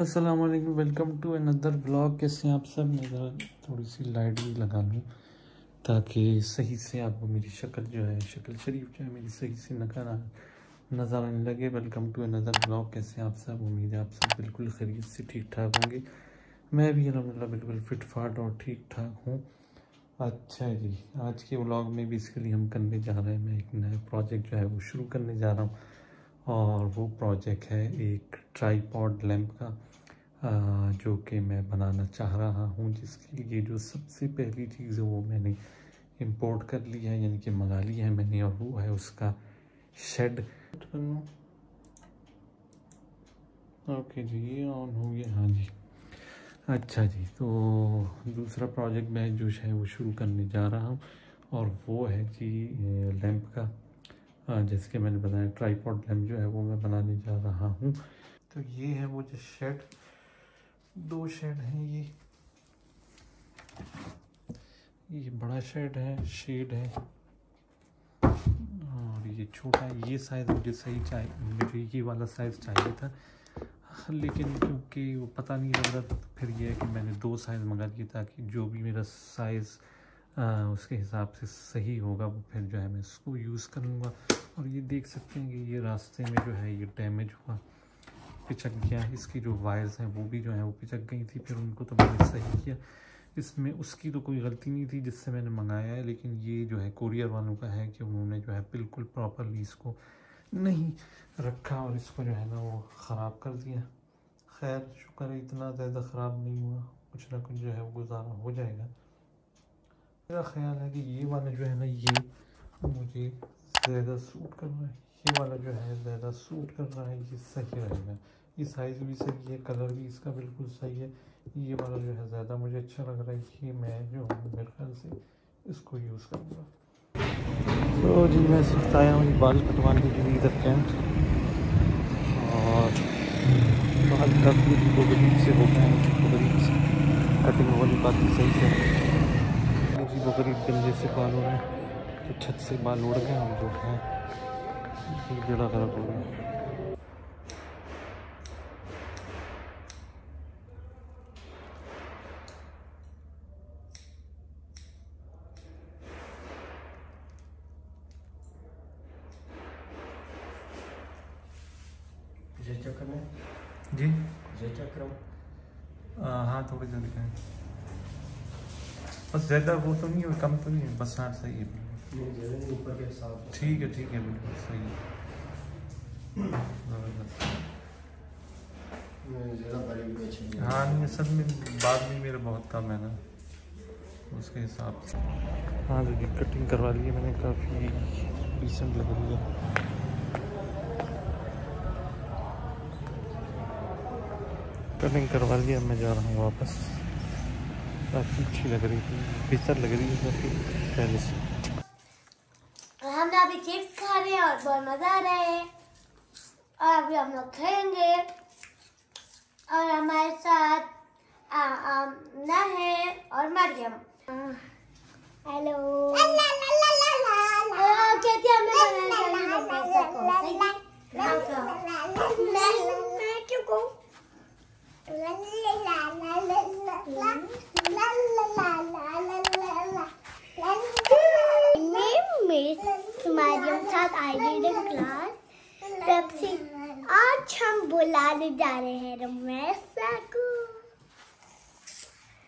अस्सलाम वालेकुम to another blog कैसे आप सब? मैं ज़रा थोड़ी सी लाइट भी लगा लूँ ताकि सही से आपको मेरी शक्ल जो है, शक्ल शरीफ जो है, मेरी सही से नज़र नज़र आने लगे। वेलकम टू अनदर ब्लॉग कैसे आप सब? उम्मीद है आप सब बिल्कुल खरीद से ठीक ठाक होंगे। मैं भी अलहमदिल्ला बिल्कुल फिट फाट और ठीक ठाक हूँ। अच्छा जी, आज के ब्लॉग में भी इसके लिए हम करने जा रहे हैं, मैं एक नया प्रोजेक्ट जो है वो शुरू करने जा रहा हूँ। और वो प्रोजेक्ट है एक ट्राईपॉड लैम्प का जो कि मैं बनाना चाह रहा हूँ, जिसके लिए जो सबसे पहली चीज़ है वो मैंने इंपोर्ट कर लिया है, यानी कि मंगा लिया है मैंने, और वो है उसका शेड ओके जी, ये ऑन हो गया। हाँ जी। अच्छा जी तो दूसरा प्रोजेक्ट मैं जो है वो शुरू करने जा रहा हूँ, और वो है जी लैंप का। जैसे कि मैंने बताया ट्राईपॉड लैम्प जो है, वो मैं बनाने जा रहा हूँ। तो ये है वो जो शेड दो शेड हैं ये। ये बड़ा शेड है शेड है। और ये छोटा है, ये साइज़ मुझे सही चाहिए, मुझे ये वाला साइज़ चाहिए था। लेकिन क्योंकि वो पता नहीं लग रहा तो फिर ये है कि मैंने दो साइज़ मंगा लिए ताकि जो भी मेरा साइज़ उसके हिसाब से सही होगा, वो फिर जो है मैं इसको यूज़ करूँगा। और ये देख सकते हैं कि ये रास्ते में जो है ये डैमेज हुआ, पिचक गया। इसकी जो वायर्स हैं, वो भी जो है, वो पिचक गई थी, फिर उनको तो मैंने सही किया। इसमें उसकी तो कोई गलती नहीं थी जिससे मैंने मंगाया है, लेकिन ये जो है कोरियर वालों का है कि उन्होंने जो है बिल्कुल प्रॉपरली इसको नहीं रखा और इसको जो है ना वो ख़राब कर दिया। खैर, शुक्र है इतना ज़्यादा ख़राब नहीं हुआ। कुछ ना कुछ जो है वो गुजारा हो जाएगा। मेरा ख्याल है कि ये वाला जो है ना, ये मुझे ज़्यादा सूट कर रहा है। ये वाला जो है, ज़्यादा सूट कर रहा है, ये सही रहेगा। ये साइज़ भी सही है कलर भी इसका बिल्कुल सही है। ये वाला जो है, ज़्यादा मुझे अच्छा लग रहा है ये मैं जो हूँ, मेरे ख्याल से इसको यूज़ करूँगा। तो जी, मैं सोचता हूँ बाल कटवाने के लिए इधर कैंट और बाल काफ़ी गरीब से हो गए हैं कटिंग वाली काफ़ी सही से वो गरीब गंजे से बाल हो रहे हैं। तो छत से बाल उड़ गए और जो है। जड़ा खराब हो गया। चक्कर में? जी। चक्र हाँ थोड़ी जल्दी करें। बस ज़्यादा वो तो नहीं है कम तो नहीं है बस हाँ सही है। ऊपर के हिसाब ठीक है ठीक है बिल्कुल सही है। हाँ। नहीं असल में बाद में मेरा बहुत कम है ना उसके हिसाब से। हाँ तो जी कटिंग करवा ली है मैंने काफ़ी डिसेंट लग रही है। कटिंग करवा लिया मैं जा रहा हूँ वापस। काफ़ी अच्छी लग रही थी। बेहतर लग रही है काफ़ी, पहले से। हम लोग अभी चिप्स खा रहे हैं और बहुत मज़ा आ रहा है। और अभी हम लोग खाएँगे और हमारे साथ आमना है और मरियम। हेलो कहती हमें मैं क्यों कहूँ क्लास पेप्सी आज हम बुलाने जा रहे हैं रमेशा को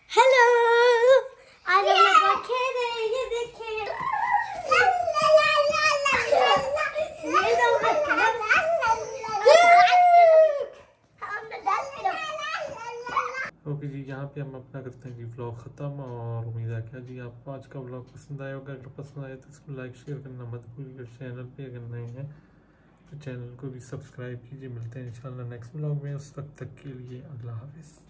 हेलो आज हम लोग खेल रहे हैं ये देखिए ओके जी यहाँ पे हम अपना करते हैं जी व्लॉग ख़त्म और उम्मीद है क्या जी आपको आज का व्लॉग पसंद आया होगा अगर पसंद आया तो इसको लाइक शेयर करना मत भूलिएगा चैनल पे अगर नए हैं तो चैनल को भी सब्सक्राइब कीजिए। मिलते हैं इंशाल्लाह नेक्स्ट ब्लॉग में। उस वक्त तक के लिए अल्लाह हाफिज़।